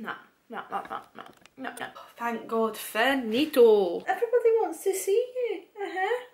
No, no, no, no, no, no, no. Thank God, finito. Everybody wants to see you. Uh-huh.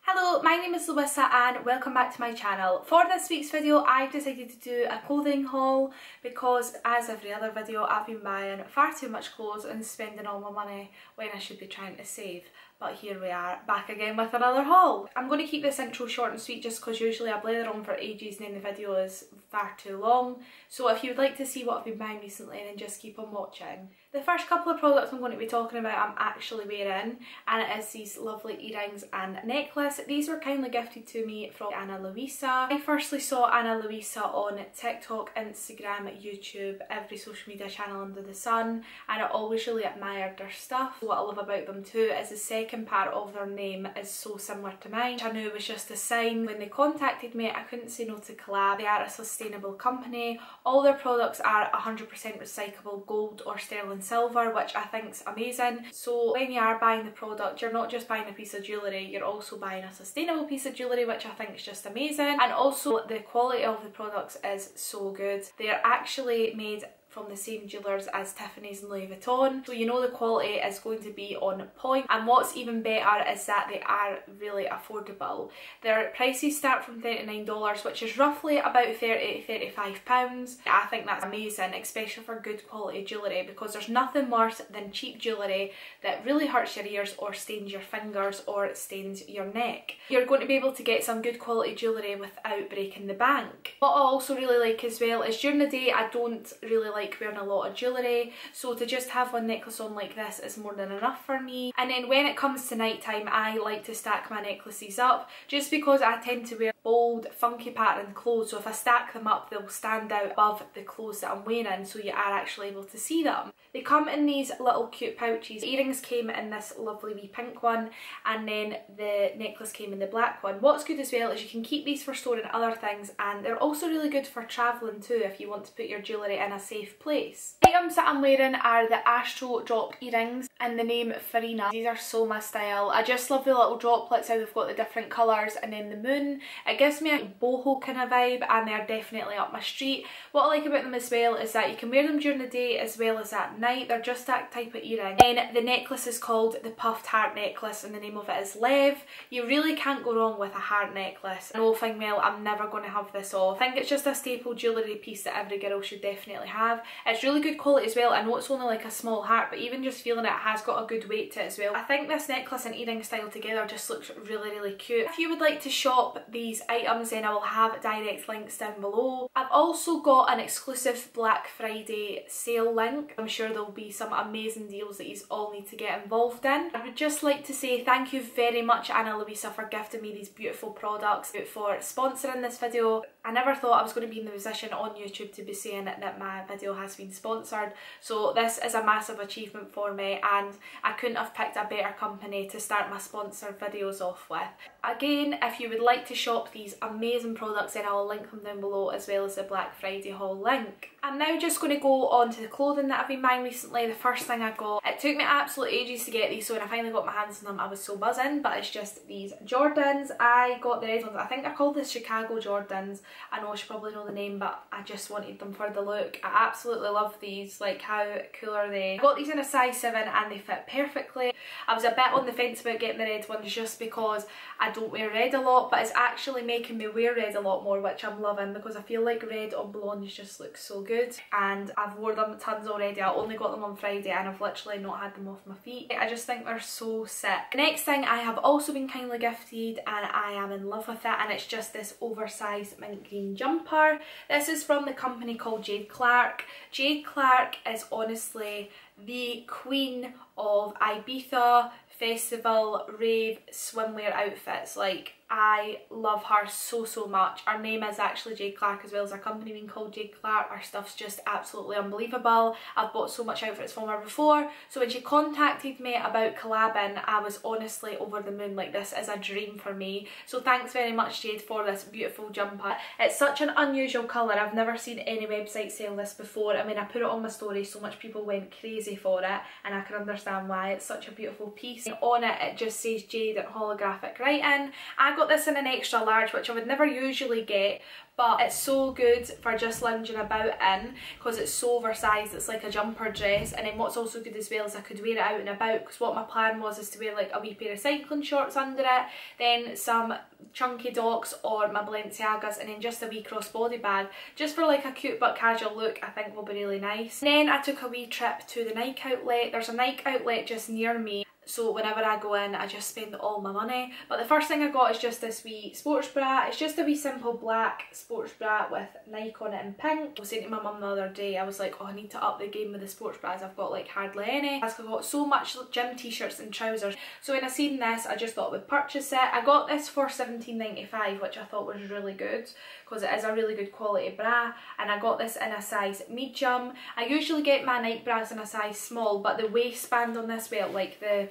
Hello, my name is Luissa and welcome back to my channel. For this week's video I've decided to do a clothing haul because as every other video I've been buying far too much clothes and spending all my money when I should be trying to save but here we are back again with another haul. I'm going to keep this intro short and sweet just because usually I blather on for ages and then the video is far too long so if you would like to see what I've been buying recently then just keep on watching. The first couple of products I'm going to be talking about I'm actually wearing and it is these lovely earrings and necklace. These were kindly gifted to me from Ana Luisa. I firstly saw Ana Luisa on TikTok, Instagram, YouTube, every social media channel under the sun and I always really admired their stuff. What I love about them too is the second part of their name is so similar to mine. I knew was just a sign. When they contacted me I couldn't say no to collab. They are a sustainable company. All their products are 100% recyclable gold or sterling silver which I think is amazing. So when you are buying the product you're not just buying a piece of jewellery you're also buying a sustainable piece of jewellery which I think is just amazing and also the quality of the products is so good. They're actually made from the same jewellers as Tiffany's and Louis Vuitton. So you know the quality is going to be on point. And what's even better is that they are really affordable. Their prices start from $39, which is roughly about 30 35 pounds. I think that's amazing, especially for good quality jewellery because there's nothing worse than cheap jewellery that really hurts your ears or stains your fingers or stains your neck. You're going to be able to get some good quality jewellery without breaking the bank. What I also really like as well is during the day I don't really like wearing a lot of jewellery. So to just have one necklace on like this is more than enough for me. And then when it comes to night time I like to stack my necklaces up just because I tend to wear bold funky pattern clothes so if I stack them up they'll stand out above the clothes that I'm wearing so you are actually able to see them. They come in these little cute pouches. Earrings came in this lovely wee pink one and then the necklace came in the black one. What's good as well is you can keep these for storing other things and they're also really good for travelling too if you want to put your jewellery in a safe place. The items that I'm wearing are the Astro Drop earrings and the name Farina. These are so my style. I just love the little droplets how they've got the different colours and then the moon. It gives me a boho kind of vibe and they're definitely up my street. What I like about them as well is that you can wear them during the day as well as at night. They're just that type of earring. Then the necklace is called the Puffed Heart Necklace and the name of it is Lev. You really can't go wrong with a heart necklace. An No thing well, I'm never going to have this off. I think it's just a staple jewellery piece that every girl should definitely have. It's really good quality as well. I know it's only like a small heart but even just feeling it has got a good weight to it as well. I think this necklace and earring style together just looks really really cute. If you would like to shop these items then I will have direct links down below. I've also got an exclusive Black Friday sale link. I'm sure there'll be some amazing deals that you all need to get involved in. I would just like to say thank you very much Ana Luisa for gifting me these beautiful products, for sponsoring this video. I never thought I was going to be in the position on YouTube to be saying that my video has been sponsored so this is a massive achievement for me and I couldn't have picked a better company to start my sponsored videos off with. Again if you would like to shop these amazing products then I'll link them down below as well as the Black Friday haul link. I'm now just going to go on to the clothing that I've been buying recently. The first thing I got, it took me absolute ages to get these so when I finally got my hands on them I was so buzzing but it's just these Jordans. I got the red ones, I think they're called the Chicago Jordans. I know she probably know the name but I just wanted them for the look. I absolutely love these, like how cool are they? I got these in a size 7 and they fit perfectly. I was a bit on the fence about getting the red ones just because I don't wear red a lot but it's actually making me wear red a lot more which I'm loving because I feel like red on blondes just looks so good and I've worn them tons already. I only got them on Friday and I've literally not had them off my feet. I just think they're so sick. The next thing I have also been kindly gifted and I am in love with it and it's just this oversized green jumper. This is from the company called Jade Clark. Jade Clark is honestly the queen of Ibiza, festival, rave, swimwear outfits. Like I love her so so much. Our name is actually Jade Clark as well as our company being called Jade Clark. Our stuff's just absolutely unbelievable. I've bought so much outfits from her before. So when she contacted me about collabing, I was honestly over the moon. Like this is a dream for me. So thanks very much Jade for this beautiful jumper. It's such an unusual colour. I've never seen any website sell this before. I mean I put it on my story so much people went crazy for it and I can understand why. It's such a beautiful piece. On it, it just says Jade and holographic writing. I got this in an extra large, which I would never usually get, but it's so good for just lounging about in because it's so oversized it's like a jumper dress and then what's also good as well is I could wear it out and about because what my plan was is to wear like a wee pair of cycling shorts under it then some chunky docs or my Balenciagas and then just a wee crossbody bag just for like a cute but casual look I think will be really nice. And then I took a wee trip to the Nike outlet. There's a Nike outlet just near me so whenever I go in I just spend all my money. But the first thing I got is just this wee sports bra. It's just a wee simple black sports bra with Nike on it in pink. I was saying to my mum the other day I was like oh I need to up the game with the sports bras. I've got like hardly any. I've got so much gym t-shirts and trousers. So when I seen this I just thought I would purchase it. I got this for 17.95 which I thought was really good because it is a really good quality bra. And I got this in a size medium. I usually get my Nike bras in a size small but the waistband on this well like the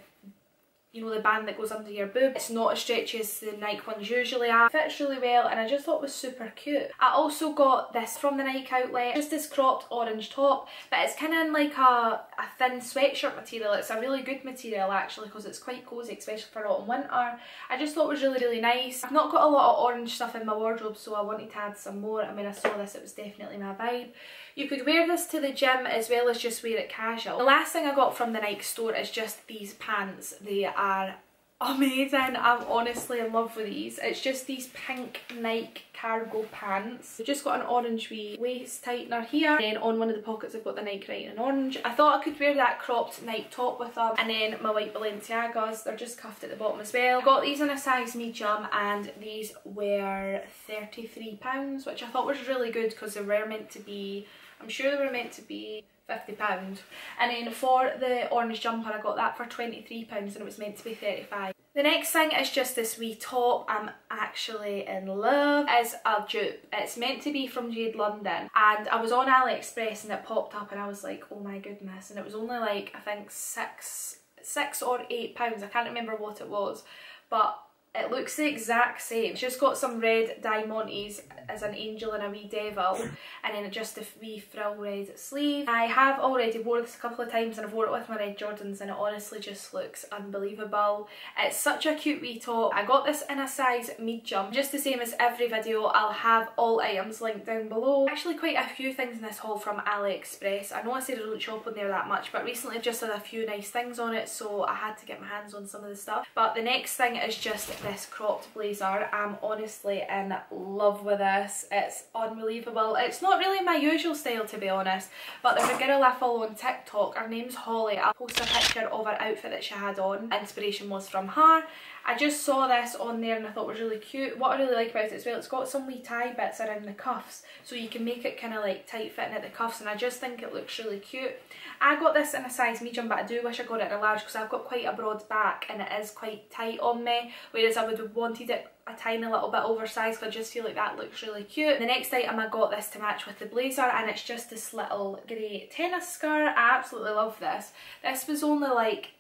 you know the band that goes under your boob. It's not as stretchy as the Nike ones usually are. It fits really well and I just thought was super cute. I also got this from the Nike outlet, just this cropped orange top but it's kind of in like a, a thin sweatshirt material. It's a really good material actually because it's quite cosy especially for autumn winter. I just thought it was really really nice. I've not got a lot of orange stuff in my wardrobe so I wanted to add some more. I mean I saw this it was definitely my vibe. You could wear this to the gym as well as just wear it casual. The last thing I got from the Nike store is just these pants. They are amazing. I'm honestly in love with these. It's just these pink Nike cargo pants. I've just got an orange wee waist tightener here. And then on one of the pockets I've got the Nike writing in orange. I thought I could wear that cropped Nike top with them. And then my white Balenciagas, they're just cuffed at the bottom as well. Got these in a size medium and these were £33 which I thought was really good because they were meant to be, I'm sure they were meant to be £50 and then for the orange jumper I got that for £23 and it was meant to be 35 The next thing is just this wee top I'm actually in love. It's a dupe. It's meant to be from Jaded London. And I was on AliExpress and it popped up and I was like oh my goodness. And it was only like I think six six or eight pounds. I can't remember what it was. But it looks the exact same. Just got some red diamantes as an angel and a wee devil and then just a wee frill red sleeve. I have already wore this a couple of times and I've worn it with my red Jordans and it honestly just looks unbelievable. It's such a cute wee top. I got this in a size medium. Just the same as every video, I'll have all items linked down below. Actually quite a few things in this haul from AliExpress. I know I said I don't shop on there that much but recently I've just had a few nice things on it so I had to get my hands on some of the stuff. But the next thing is just this cropped blazer. I'm honestly in love with this. It's unbelievable. It's not really my usual style to be honest, but there's a girl I follow on TikTok. Her name's Holly. I'll post a picture of her outfit that she had on. Inspiration was from her. I just saw this on there and I thought it was really cute. What I really like about it as well, it's got some wee tie bits around the cuffs so you can make it kind of like tight fitting at the cuffs and I just think it looks really cute. I got this in a size medium but I do wish I got it in a large because I've got quite a broad back and it is quite tight on me whereas I would have wanted it a tiny little bit oversized I just feel like that looks really cute. The next item I got this to match with the blazer and it's just this little grey tennis skirt. I absolutely love this. This was only like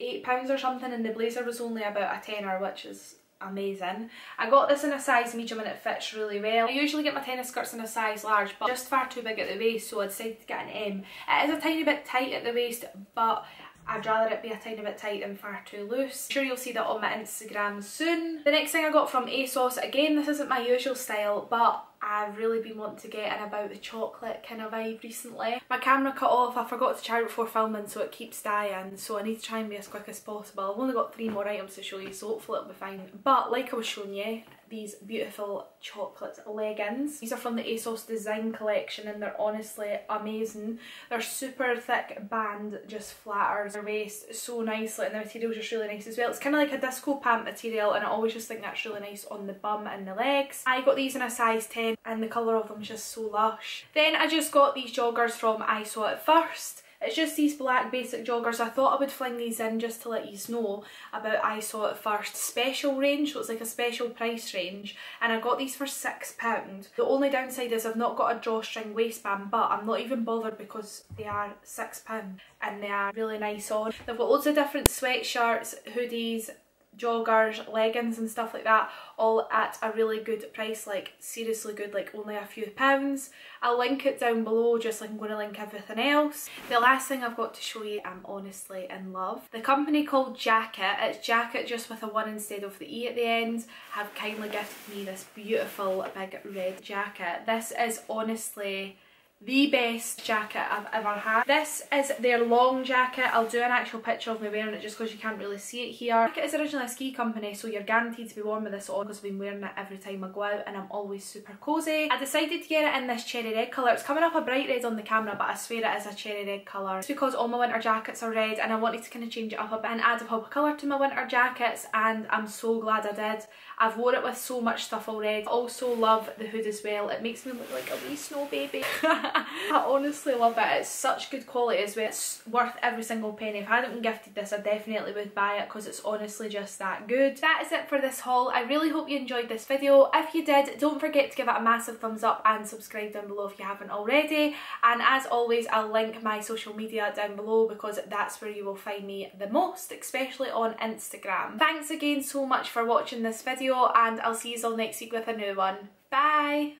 £8 or something and the blazer was only about a tenner which is amazing. I got this in a size medium and it fits really well. I usually get my tennis skirts in a size large but just far too big at the waist so I decided to get an M. It is a tiny bit tight at the waist but I'd rather it be a tiny bit tight than far too loose. I'm sure you'll see that on my Instagram soon. The next thing I got from ASOS, again this isn't my usual style but I've really been wanting to get in about the chocolate kind of vibe recently. My camera cut off, I forgot to charge it before filming so it keeps dying so I need to try and be as quick as possible. I've only got three more items to show you so hopefully it'll be fine. But like I was showing you, these beautiful chocolate leggings. These are from the ASOS design collection and they're honestly amazing. They're super thick band, just flatters their waist so nicely and the material's just really nice as well. It's kind of like a disco pant material and I always just think that's really nice on the bum and the legs. I got these in a size 10 and the colour of them is just so lush. Then I just got these joggers from I Saw It First it's just these black basic joggers. I thought I would fling these in just to let you know about I saw it first special range. So it's like a special price range. And I got these for £6. The only downside is I've not got a drawstring waistband but I'm not even bothered because they are £6 and they are really nice on. They've got loads of different sweatshirts, hoodies, joggers, leggings and stuff like that all at a really good price like seriously good like only a few pounds. I'll link it down below just like I'm going to link everything else. The last thing I've got to show you I'm honestly in love. The company called JACK1T, it's Jacket just with a one instead of the E at the end, have kindly gifted me this beautiful big red jacket. This is honestly the best jacket I've ever had. This is their long jacket. I'll do an actual picture of me wearing it just because you can't really see it here. It is originally a ski company so you're guaranteed to be warm with this on because I've been wearing it every time I go out and I'm always super cosy. I decided to get it in this cherry red colour. It's coming up a bright red on the camera but I swear it is a cherry red colour. It's because all my winter jackets are red and I wanted to kind of change it up a bit and add a pop of colour to my winter jackets and I'm so glad I did. I've worn it with so much stuff already. I also love the hood as well. It makes me look like a wee snow baby. I honestly love it. It's such good quality as well. It's worth every single penny. If I hadn't been gifted this, I definitely would buy it because it's honestly just that good. That is it for this haul. I really hope you enjoyed this video. If you did, don't forget to give it a massive thumbs up and subscribe down below if you haven't already. And as always, I'll link my social media down below because that's where you will find me the most, especially on Instagram. Thanks again so much for watching this video and I'll see you all next week with a new one. Bye!